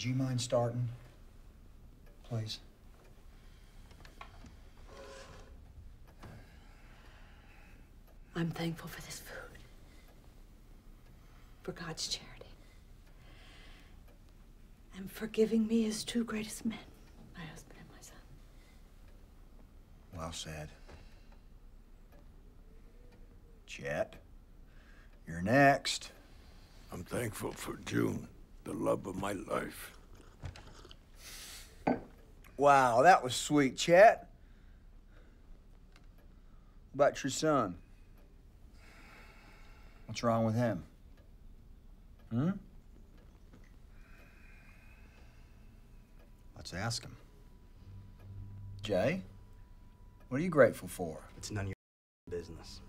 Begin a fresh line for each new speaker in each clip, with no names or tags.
Would you mind starting? Please.
I'm thankful for this food, for God's charity, and for giving me his two greatest men, my husband and my son.
Well said. Chet, you're next.
I'm thankful for June, the love of my life.
Wow, that was sweet, Chet. About your son. What's wrong with him? Hmm? Let's ask him. Jay, what are you grateful for?
It's none of your business.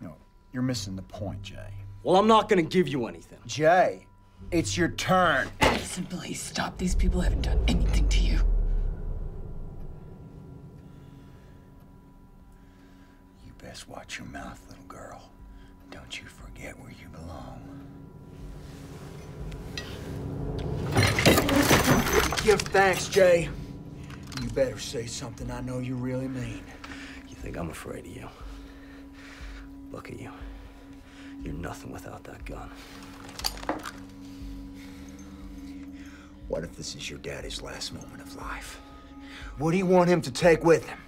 No, you're missing the point, Jay.
Well, I'm not gonna give you anything.
Jay, it's your turn.
Listen, please stop. These people haven't done anything to you.
You best watch your mouth, little girl. Don't you forget where you belong. Give thanks, Jay. You better say something I know you really mean.
You think I'm afraid of you? Look at you. You're nothing without that gun.
What if this is your daddy's last moment of life? What do you want him to take with him?